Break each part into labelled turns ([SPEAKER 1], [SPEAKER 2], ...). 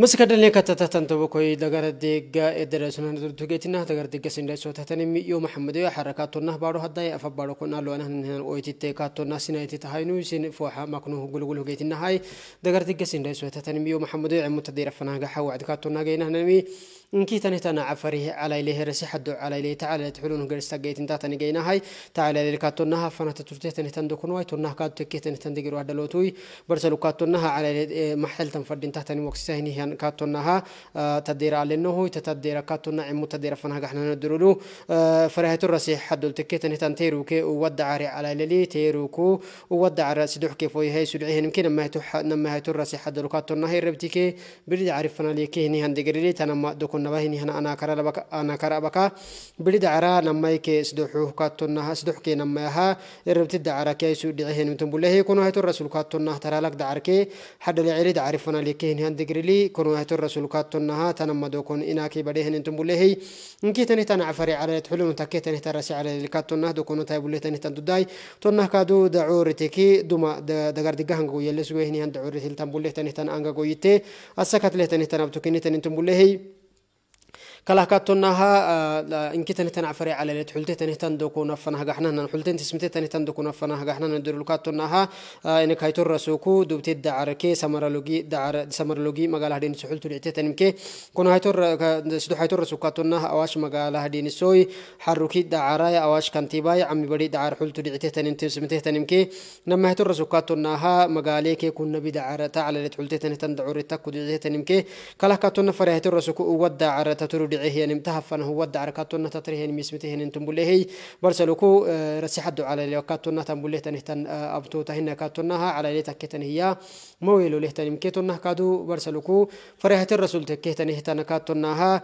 [SPEAKER 1] مسكدلني كتتتن تبكوي دغر ديغا ادرسون درتوغيتنا دغر ديغا سند سوتتن مي يو محمد يو حركاتنا بارو هداي افبارو كنا لو أنا اويتي تيكاتنا سينايتي تهاينو سين فوحا ماكنو غلغل هوغيتنا هاي دغر ديغا سند سوتتن مي يو محمد يو عمو تدير فناغا حوعد كاتنا غينا نمي انكي تنتنا عفره على إليه رسي حد على إليه تعالى تحلون غير استجيت انت تنجينا هاي تعالى لكاتونها فنت ترتيه تنتن دكون واي تنها كاد تكيت تنتن دقير واحد لوتوي برسلو كاتونها على محل تنفرد انت تني وكسهني هان كاتونها تدير على انه هو تدير كاتونا عمو تدير فنها إحنا ندرلو فرهة الرسي حد تكيت تنتن تيروك وودع على إليه تيروكو وودع نما بريد ليكي هني هنا أنا كرا لبك أنا كرا بك بدي عرا لما يك سدوحه كاتونا سدوح كي لما ها ربت دعرا كي سود عهن أنتم بله يكونوا هيت الرسول كاتونا ترى لك دعر كي حد اللي عريد عارفنا لك هني هندقري لي كونوا هيت الرسول كاتونا ها تنما دوكون إنا كي بديه أنتم بله إنكي تني تنا عفري على تحلون تكي تني ترسي على الكاتونا دوكونوا تاي بله تني تندوداي تونا كادو دعورتكي دوما دغار دغانغو يلسوي هني هندعورتي تنبله تني تن أنغا قويته أسكت له تني تنبتكني تني أنتم بله كلا كاتونها إنك تنتن عفري على اللي تحلتي تنتن دوكو نفنها جحنا حلتين تسمتي تنتن دوكو نفنها جحنا ندير كاتونها إنك هاي ترسوكو دوبتي دعركي سمرلوجي دعر سمرلوجي مقالة هدين سحلتو لعتي تنمكي كون هاي تر سدو هاي ترسو كاتونها أواش مقالة هدين سوي حركي دعراي أواش كنتيباي عمي بدي دعر حلتو لعتي تنمتي سمتي تنمكي نما هاي ترسو كاتونها مقالة كي كون نبي دعر تعالى اللي تحلتي تنتن دعوري تكو دعتي تنمكي كلا كاتون فري هاي ترسوكو ودعر تترو دعيه نمتها فن هو دعر كاتونا تتريه مسمته ننتم بليه برسلوكو رسي حد على اللي كاتونا تنبليه تنهتن أبتو تهنا كاتونها على اللي تكتن هي. مويلو له تنمكتونا كادو برسلوكو فريحة الرسول تكتن هتن كاتونها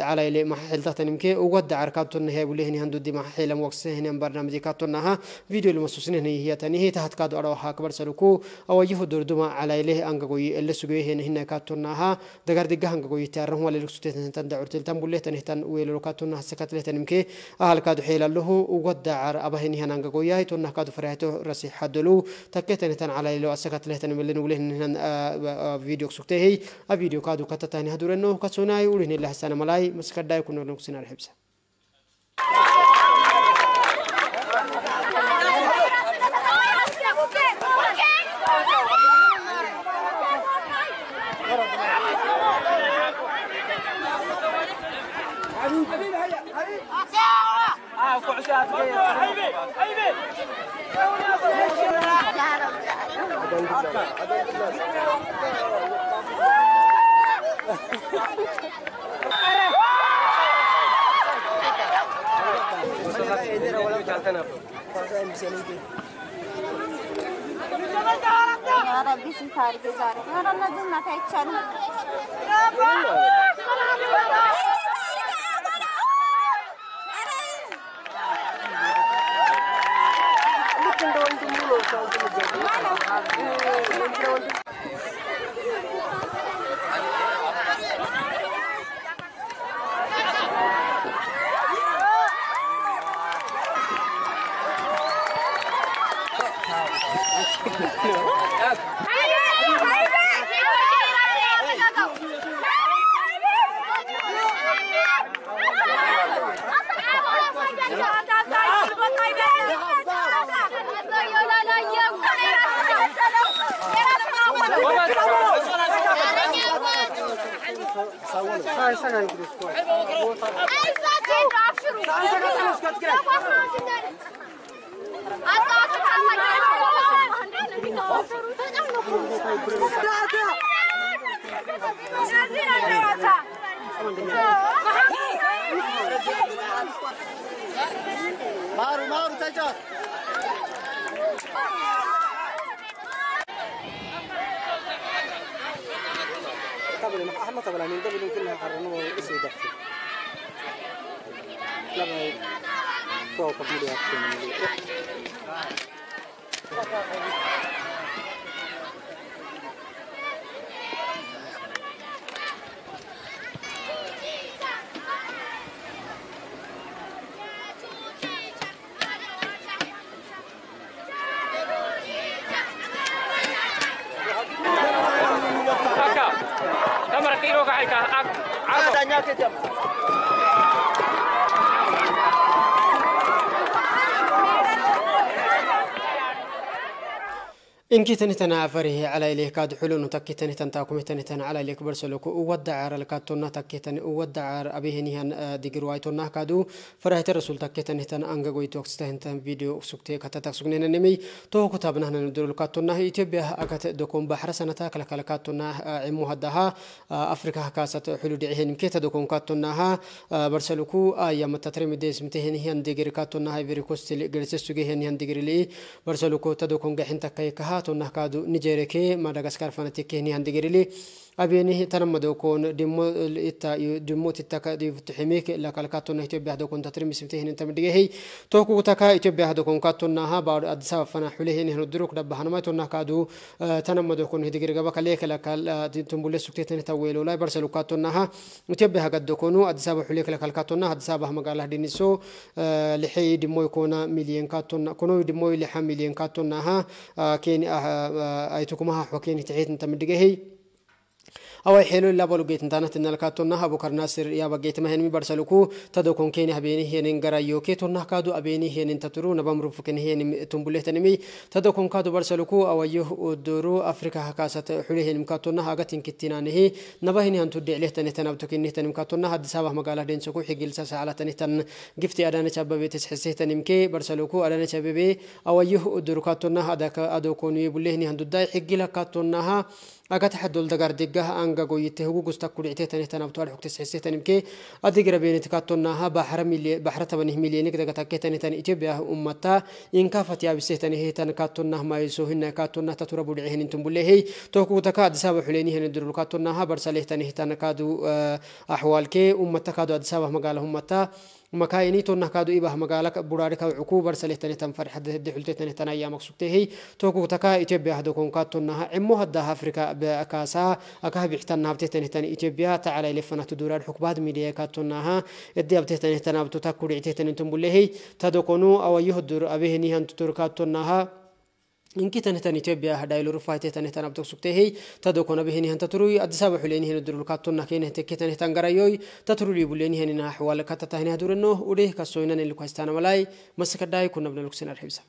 [SPEAKER 1] على اللي محل تنمكي ودعر كاتونا هي بليه نهندو دي محل موكسه برنامج كاتونها فيديو المسوسين هي تنهي تحت كادو أروها برسلوكو أو يهدر دما على اللي أنغوي اللي سجيه هنا كاتونها دقار دقة أنغوي تعرفون ولا لكسوتين تندعور تلتم بوليتن هتن ويلو كاتون هسكت لتن مكي أهل كادو حيل له وودع أبهني هنا نجاقويا تون كادو فرحته
[SPEAKER 2] يا ربي سنتارك زارك يا رب نزلنا Ay,
[SPEAKER 3] مارو مارو تجار قبل إحنا من قبل لما فوق مليار
[SPEAKER 4] Kakak,
[SPEAKER 1] إنك تنتنا عفره على إليه كاد حلون تكي تنتن تاكم تنتن على إليك برسلوك ودع عر الكاتونا تكي تن ودع عر أبيه نيهان ديجر وايتونا كادو. فرحة الرسول تكي تنتن أنجا قوي توكس تنتن فيديو سكتي كتا تكسكنين نمي. تو كتابنا هنا ندور الكاتونا هي تبيه أكت دوكم بحر سنة كلا كلا كاتونا عمو هدها. أفريقيا كاسة حلو دعيهن كيتا دوكم كاتونا. ها برسلوكو آيام التتريم ديس متهن هيان ديجر كاتونا. هاي فيريكوستي جرسستو جهن هيان ديجر لي. برسلوكو تدوكم جحن تكاي كها tonnah kaadu nijereke madagaskar fanatikehni handigerili abeni tanamado kon dimo itta dimo tittaka di futuhimik la kalkatonna ethiopia hado kon tatrim simtehni tamdigehi toku taka ethiopia hado kon katonna ha baad adisa fana hulehni hno duruk dabba hanama tonna kaadu tanamado kon hidigir gaba kale kala kal tumbule suktehni tawelo la barsalu katonna ha ethiopia hagado konu adisa hule kala kalkatonna adisa bah magala diniso lihi dimo kona milyen katonna kono dimo liha milyen katonna ha keni aytukuma ha hokeni tihit tamdigehi awai xelo labalo geetintaana tinal kaatonna habo karnasir yaba geetima henmi barsaluku tado konkeni habeni henen garayo ke tonna kaadu abeni henen taturu nabamru fuken henim tumbulehtanimi tado konkadu barsaluku awayo odoro afrika hakasat xule henim kaatonna hagatin kitinanehi naba heni hantu dheclehtani tanabtokinni tanim kaatonna hadisabah magala densoku xigilsa saalatani tan gifti adana chababe tisxisehtanimke barsaluku adana chababe awayo odoro kaatonna ado konuye bulehni handudai xigila kaattonnaha aga taxadol dagar degah anga goyite hugu gusta kudhicte tani tanabto ad xugte sxise tanimke adigira beenit kattonnaha baxra milye baxra tabanih milyenik daga takke tani tan ethiopia ummata inka fatiyabise tani he tan kattonnah maiso hinna kattonnah tatura budhice henin tumbulehey tokutaka adisaba xuleni henin durul kattonnaha barsaleh tani tan kadu axwalke ummata kadu adisaba magala ummata مكايني تونا كادو إبه مقالك برارك عقوب برسله تاني تم فرح دي حلتة تاني تنا يا مقصودته هي توكو تكا إتبيا هدو كون كاتونا عمو هدا أفريقيا بأكاسا أكاه بيحتنا بته تاني تاني إتبيا تعالى لفنا تدور الحكومات ميديا كاتونا ها إدي بته تاني تنا بتو تكوري إتة تاني تنبله هي تدو كونو أو يهدر أبيه نيهان تدور كاتونا ها. Inki tani tan ethiopia hadaylo rufaite tani tan abtok suktehi tado kona behini han taturu adisaba huleni hin durul katonna kene tekke tani tan garayoy taturu li buleni hin na hwala kata tani hadurno ude kasoina ne lukastana malai masakadai kunabna luksen arhibsa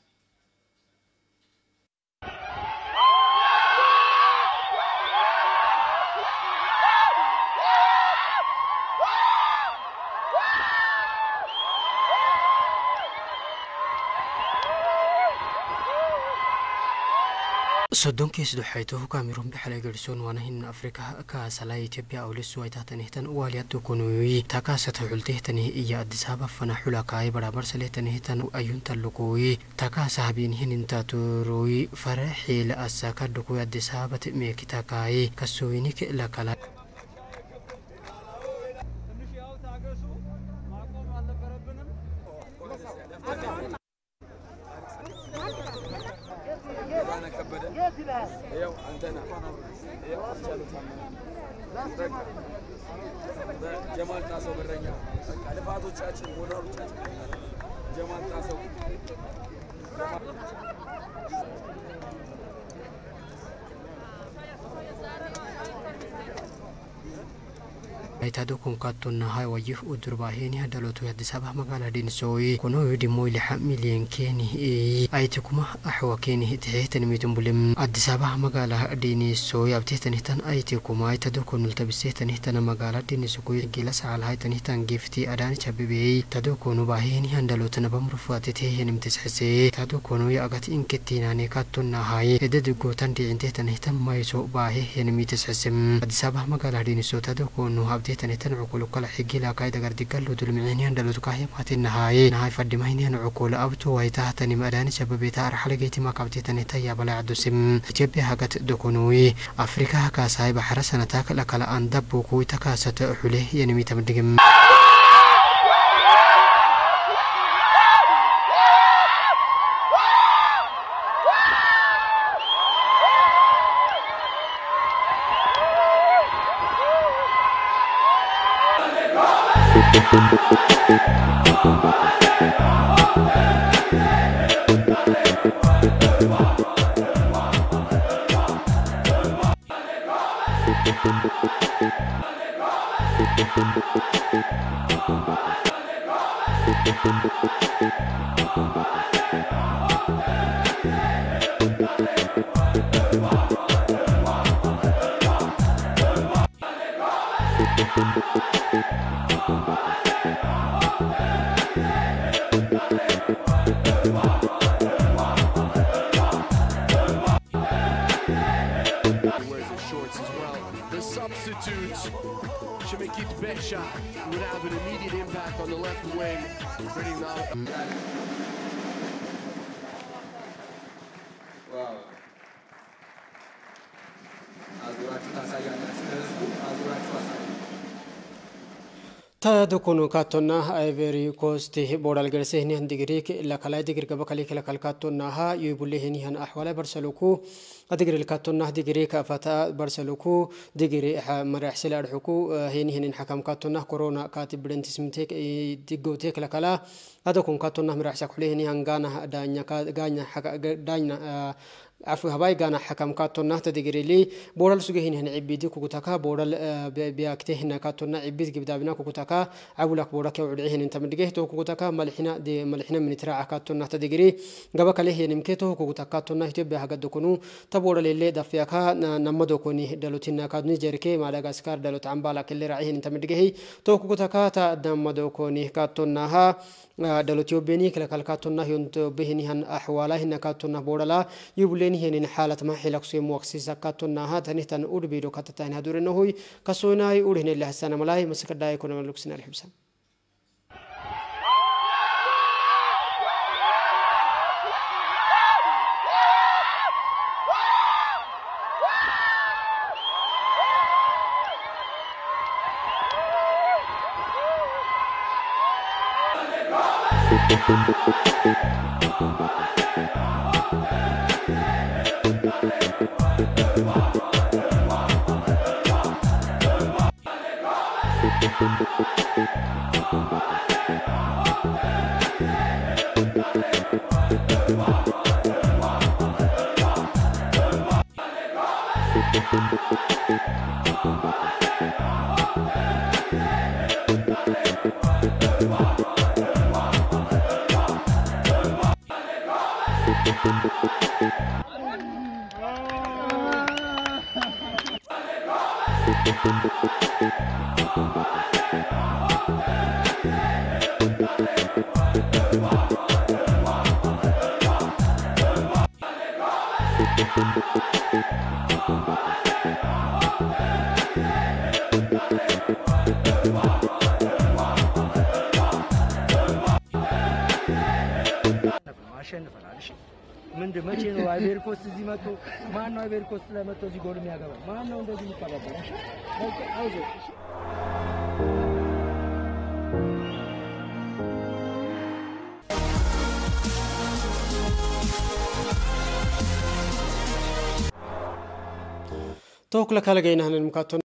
[SPEAKER 1] soddonkiis duxayto kamerun bixalay garsoon waana hin afrika kaasala ethiopia awlisu ay tahtanihtan waaliyadu kunuyi takaasata xultihtanih iyo adisaaba fana xulakaay barabarsalehtanihtan ayunta lukuyi takaasa habiinhininta turuyi faraxiil asaka dhukuy adisaabat meekitakaay kasoyinik Jaman
[SPEAKER 5] tasawuf. Jaman ايتادكم كاتونا هاي وجيف ودرباهيني هدلوتو يدسابه مقالة دينسوي كونو
[SPEAKER 1] يدمو لحق مليان كيني اي ايتكما احوا كيني تحيتن ميتن بلم ادسابه مقالة دينسوي ابتهتن هتن ايتكما ايتادكم نلتبسيتن هتن مقالة دينسوي جلس على هايتن هتن جيفتي اداني شبيبي تادوكونو باهيني هندلوتنا بمرفواتتي هنم تسحسي تادوكونو يأغت انكتيناني كاتونا هاي ادادقو تندي عندهتن هتن مايسو باهي هنمي تسحسم ادسابه مقالة دينسو تادوكونو هبت kattonna haye edadi gootan dhicinteetanihtan mayso baahe henimitisxisem addis ababa magaala dhinisoo tado konu abdeetanitan cukulu kala xigila kaydagar digallo dulmiciniyan dhalotu kahyamaatin nahaye nahay fadhimahiniyan cukulu abto waytahatani madani sababeta arxaligeytima kabtetanita yabalacdusim ethiopia hagat dokonuyi afrika hakaasay baxara sanataak lakala an dabbo kuwi takaasata xule
[SPEAKER 6] Thank you. Shemekit Besha, would have an immediate impact on the left wing, bringing now.
[SPEAKER 1] Tadukunu kattonna ivory coast bodal gerse hini han digrik lakalai digir gaba kali kala kal kattonna ha yu bulle hini han ahwala barsaluku adigir kattonna digri ka fata barsaluku digri ha marah sila arhuku hini hinin hakam kattonna corona katib brentis mtek digote kala kala adukun عفوا هباي قانا حكم كاتونا تدقري بورال سوغي هن عبيدي كوكوتاكا. بورال بياكته هن كاتونا عبيد قبدابنا كوكوتاكا. عبولك بورك وعدعي هن انت مدقيه تو كوكوتاكا. ملحنا دي ملحنا من تراعا كاتونا تدقري قبا كاليه نمكيتو كوكوتاكا كاتونا هتبه هقد دكونو. تبورال اللي دفياكا نمدو كوني دلوتنا كادني جيركي مادغاسكار دلوت عمبالا كاللي راعي هن انت مدقيه تو كوكوتاكا تا نمدو كوني كاتونا ها دلوت يوبيني كلا كالكاتونا ينتو بهني هن أحوالا. هن كاتونا بورلا. يبليني benihinin xaalatma xilaqsuye muwaqsisa katunnaha tanihtan udhbido katatahin hadurenohuy kasunai udhinelahsanamalai masikadhaye konamaluksin alxibsan Thank you.
[SPEAKER 7] ምንድን መቼ ነው አይቤሪ ኮስት እዚህ መጥቶ ማን ነው አይቤሪ ኮስት ላይ መጥቶ እዚህ ጎል የሚያገባ ማን ነው እንደዚህ የሚቀባበል? እሺ በቃ አይዞህ